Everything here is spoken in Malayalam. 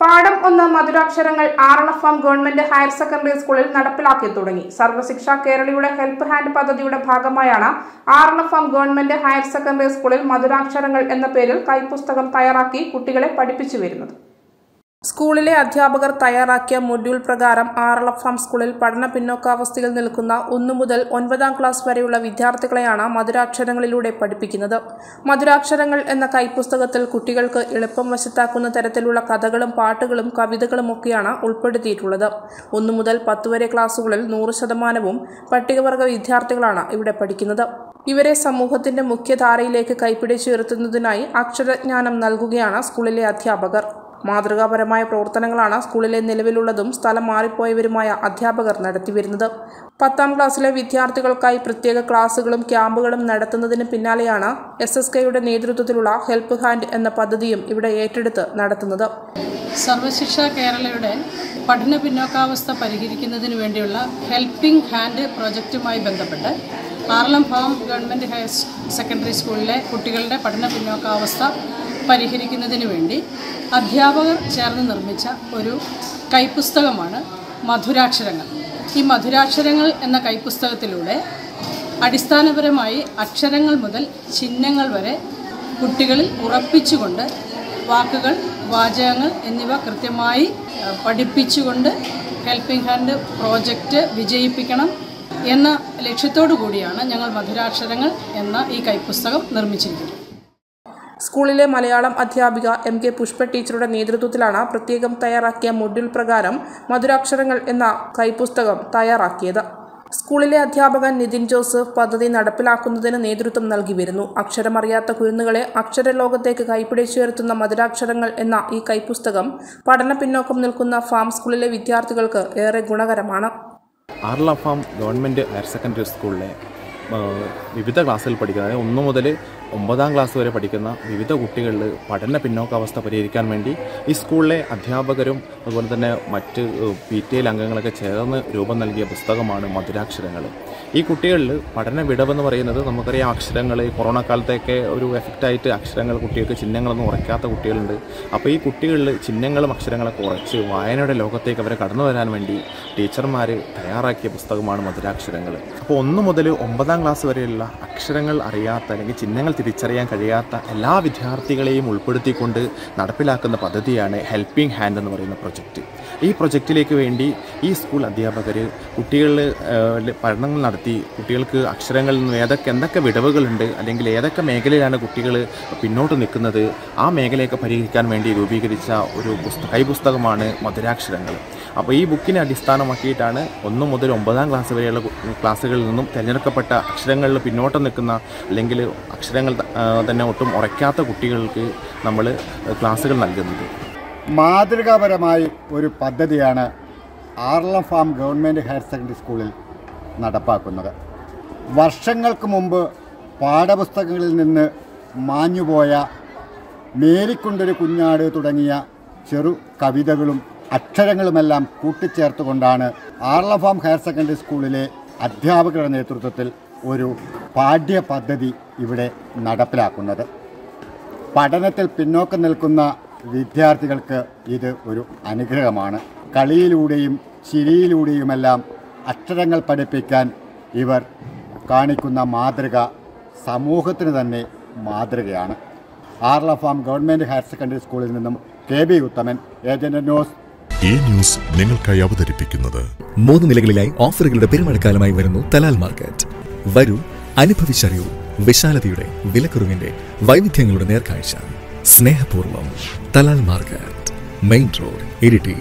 പാഠം ഒന്ന് മധുരാക്ഷരങ്ങൾ ആറളഫാം ഗവൺമെന്റ് ഹയർ സെക്കൻഡറി സ്കൂളിൽ നടപ്പിലാക്കി തുടങ്ങി. സർവശിക്ഷ കേരളയുടെ ഹെൽപ്പ് ഹാൻഡ് പദ്ധതിയുടെ ഭാഗമായാണ് ആറളഫാം ഗവൺമെന്റ് ഹയർ സെക്കൻഡറി സ്കൂളിൽ മധുരാക്ഷരങ്ങൾ എന്ന പേരിൽ കൈപ്പുസ്തകം തയ്യാറാക്കി കുട്ടികളെ പഠിപ്പിച്ചു വരുന്നത്. സ്കൂളിലെ അധ്യാപകർ തയ്യാറാക്കിയ മൊഡ്യൂൾ പ്രകാരം ആറളഫാം സ്കൂളിൽ പഠന പിന്നോക്കാവസ്ഥയിൽ നിൽക്കുന്ന ഒന്നു മുതൽ ഒൻപതാം ക്ലാസ് വരെയുള്ള വിദ്യാർത്ഥികളെയാണ് മധുരാക്ഷരങ്ങളിലൂടെ പഠിപ്പിക്കുന്നത്. മധുരാക്ഷരങ്ങൾ എന്ന കൈപ്പുസ്തകത്തിൽ കുട്ടികൾക്ക് എളുപ്പം വശത്താക്കുന്ന തരത്തിലുള്ള കഥകളും പാട്ടുകളും കവിതകളും ഒക്കെയാണ് ഉൾപ്പെടുത്തിയിട്ടുള്ളത്. ഒന്നു മുതൽ പത്ത് വരെ ക്ലാസ്സുകളിൽ നൂറ് ശതമാനവും പട്ടികവർഗ വിദ്യാർത്ഥികളാണ് ഇവിടെ പഠിക്കുന്നത്. ഇവരെ സമൂഹത്തിന്റെ മുഖ്യധാരയിലേക്ക് കൈപ്പിടിച്ചുയർത്തുന്നതിനായി അക്ഷരജ്ഞാനം നൽകുകയാണ് സ്കൂളിലെ അധ്യാപകർ. മാതൃകാപരമായ പ്രവർത്തനങ്ങളാണ് സ്കൂളിലെ നിലവിലുള്ളതും സ്ഥലം മാറിപ്പോയവരുമായ അധ്യാപകർ നടത്തിവരുന്നത്. പത്താം ക്ലാസ്സിലെ വിദ്യാർത്ഥികൾക്കായി പ്രത്യേക ക്ലാസുകളും ക്യാമ്പുകളും നടത്തുന്നതിന് പിന്നാലെയാണ് എസ് എസ് കെയുടെ നേതൃത്വത്തിലുള്ള ഹെൽപ്പ് ഹാൻഡ് എന്ന പദ്ധതിയും ഇവിടെ ഏറ്റെടുത്ത് നടത്തുന്നത്. സർവശിക്ഷ കേരളയുടെ പഠന പിന്നോക്കാവസ്ഥ പരിഹരിക്കുന്നതിന് വേണ്ടിയുള്ള ഹെൽപ്പിംഗ് ഹാൻഡ് പ്രോജക്റ്റുമായി ബന്ധപ്പെട്ട് Aralam farm government higher secondary സ്കൂളിലെ കുട്ടികളുടെ പഠന പിന്നോക്കാവസ്ഥ പരിഹരിക്കുന്നതിന് വേണ്ടി അധ്യാപകർ ചേർന്ന് നിർമ്മിച്ച ഒരു കൈപ്പുസ്തകമാണ് മധുരാക്ഷരങ്ങൾ. ഈ മധുരാക്ഷരങ്ങൾ എന്ന കൈപ്പുസ്തകത്തിലൂടെ അടിസ്ഥാനപരമായി അക്ഷരങ്ങൾ മുതൽ ചിഹ്നങ്ങൾ വരെ കുട്ടികളിൽ ഉറപ്പിച്ചുകൊണ്ട് വാക്കുകൾ വാചകങ്ങൾ എന്നിവ കൃത്യമായി പഠിപ്പിച്ചുകൊണ്ട് ഹെൽപ്പിംഗ് ഹാൻഡ് പ്രോജക്റ്റ് വിജയിപ്പിക്കണം എന്ന ലക്ഷ്യത്തോടു കൂടിയാണ് ഞങ്ങൾ മധുരാക്ഷരങ്ങൾ എന്ന ഈ കൈപ്പുസ്തകം നിർമ്മിച്ചിരിക്കുന്നത്. സ്കൂളിലെ മലയാളം അധ്യാപിക എം കെ പുഷ്പ ടീച്ചറുടെ നേതൃത്വത്തിലാണ് പ്രത്യേകം തയ്യാറാക്കിയ മൊഡ്യൂൾ പ്രകാരം മധുരാക്ഷരങ്ങൾ എന്ന കൈപുസ്തകം തയ്യാറാക്കിയത്. സ്കൂളിലെ അധ്യാപകൻ നിതിൻ ജോസഫ് പദ്ധതി നടപ്പിലാക്കുന്നതിന് നേതൃത്വം നൽകി വരുന്നു. അക്ഷരമറിയാത്ത കുരുന്നുകളെ അക്ഷരലോകത്തേക്ക് കൈപ്പിടിച്ചുയർത്തുന്ന മധുരാക്ഷരങ്ങൾ എന്ന ഈ കൈപുസ്തകം പഠന പിന്നോക്കം നിൽക്കുന്ന ഫാം സ്കൂളിലെ വിദ്യാർത്ഥികൾക്ക് ഏറെ ഗുണകരമാണ്. Aralam farm government higher secondary സ്കൂളിലെ വിവിധ ക്ലാസ്സിൽ പഠിക്കുന്ന ഒന്ന് മുതൽ ഒമ്പതാം ക്ലാസ് വരെ പഠിക്കുന്ന വിവിധ കുട്ടികളിൽ പഠന പിന്നോക്കാവസ്ഥ പരിഹരിക്കാൻ വേണ്ടി ഈ സ്കൂളിലെ അധ്യാപകരും അതുപോലെ തന്നെ മറ്റ് പി ടി എൽ അംഗങ്ങളൊക്കെ ചേർന്ന് രൂപം നൽകിയ പുസ്തകമാണ് മധുരാക്ഷരങ്ങൾ ഈ കുട്ടികളിൽ പഠന വിടവെന്ന് പറയുന്നത് നമുക്കറിയാം അക്ഷരങ്ങൾ കൊറോണ കാലത്തൊക്കെ ഒരു എഫക്റ്റായിട്ട് അക്ഷരങ്ങൾ കുട്ടികൾക്ക് ചിഹ്നങ്ങളൊന്നും ഉറയ്ക്കാത്ത കുട്ടികളുണ്ട്. അപ്പോൾ ഈ കുട്ടികളിൽ ചിഹ്നങ്ങളും അക്ഷരങ്ങളൊക്കെ ഉറച്ച് വായനയുടെ ലോകത്തേക്ക് അവരെ കടന്നു വരാൻ വേണ്ടി ടീച്ചർമാർ തയ്യാറാക്കിയ പുസ്തകമാണ് മധുരാക്ഷരങ്ങൾ അപ്പോൾ ഒന്ന് മുതൽ ഒമ്പതാം ക്ലാസ് വരെയുള്ള അക്ഷരങ്ങൾ അറിയാത്ത അല്ലെങ്കിൽ ചിഹ്നങ്ങൾ തിരിച്ചറിയാൻ കഴിയാത്ത എല്ലാ വിദ്യാർത്ഥികളെയും ഉൾപ്പെടുത്തിക്കൊണ്ട് നടപ്പിലാക്കുന്ന പദ്ധതിയാണ് ഹെൽപ്പിംഗ് ഹാൻഡ് എന്ന് പറയുന്ന പ്രൊജക്റ്റ് ഈ പ്രൊജക്റ്റിലേക്ക് വേണ്ടി ഈ സ്കൂൾ അധ്യാപകർ കുട്ടികളിൽ പഠനങ്ങൾ നടത്തി കുട്ടികൾക്ക് അക്ഷരങ്ങളിൽ നിന്ന് ഏതൊക്കെ എന്തൊക്കെ വിടവുകളുണ്ട് അല്ലെങ്കിൽ ഏതൊക്കെ മേഖലയിലാണ് കുട്ടികൾ പിന്നോട്ട് നിൽക്കുന്നത് ആ മേഖലയൊക്കെ പരിഹരിക്കാൻ വേണ്ടി രൂപീകരിച്ച ഒരു പുസ്തക കൈപുസ്തകമാണ് മധുരാക്ഷരങ്ങൾ. അപ്പോൾ ഈ ബുക്കിനെ അടിസ്ഥാനമാക്കിയിട്ടാണ് ഒന്ന് മുതൽ ഒമ്പതാം ക്ലാസ് വരെയുള്ള ക്ലാസ്സുകളിൽ നിന്നും തിരഞ്ഞെടുക്കപ്പെട്ട അക്ഷരങ്ങളിൽ പിന്നോട്ട് നിൽക്കുന്ന അല്ലെങ്കിൽ അക്ഷരങ്ങൾ തന്നെ ഒട്ടും ഉറയ്ക്കാത്ത കുട്ടികൾക്ക് നമ്മൾ ക്ലാസ്സുകൾ നൽകുന്നത്. മാതൃകാപരമായി ഒരു പദ്ധതിയാണ് Aralam farm government higher secondary സ്കൂളിൽ നടപ്പാക്കുന്നത്. വർഷങ്ങൾക്ക് മുമ്പ് പാഠപുസ്തകങ്ങളിൽ നിന്ന് മാഞ്ഞുപോയ മേരിക്കൊണ്ടൊരു കുഞ്ഞാട് തുടങ്ങിയ ചെറു കവിതകളും അക്ഷരങ്ങളുമെല്ലാം കൂട്ടിച്ചേർത്തുകൊണ്ടാണ് ആർലം ഫാം ഹയർ സെക്കൻഡറി സ്കൂളിലെ അധ്യാപകരുടെ നേതൃത്വത്തിൽ ഒരു പാഠ്യ പദ്ധതി ഇവിടെ നടപ്പിലാക്കുന്നത്. പഠനത്തിൽ പിന്നോക്കം നിൽക്കുന്ന വിദ്യാർത്ഥികൾക്ക് ഇത് ഒരു അനുഗ്രഹമാണ്. കളിയിലൂടെയും ചിരിയിലൂടെയുമെല്ലാം അക്ഷരങ്ങൾ പഠിപ്പിക്കാൻ ഇവർ കാണിക്കുന്ന മാതൃക സമൂഹത്തിന് തന്നെ മാതൃകയാണ്. ആർലഫാം ഗവൺമെന്റ് ഹയർ സെക്കൻഡറി സ്കൂളിൽ നിന്നും K B Uthaman agent news news നിങ്ങൾക്കായി അവതരിപ്പിക്കുന്നത് മൂന്ന് നിലകളിലായി ഓഫറുകളുടെ പെരുമഴക്കാലമായി വരുന്നു തലാൽ മാർക്കറ്റ്. വരൂ അനുഭവിച്ചറിയൂ വിശാലതയുടെ വിലക്കുറവിന്റെ വൈവിധ്യങ്ങളുടെ നേർക്കാഴ്ച. സ്നേഹപൂർവം Talal market. Main road Iritty.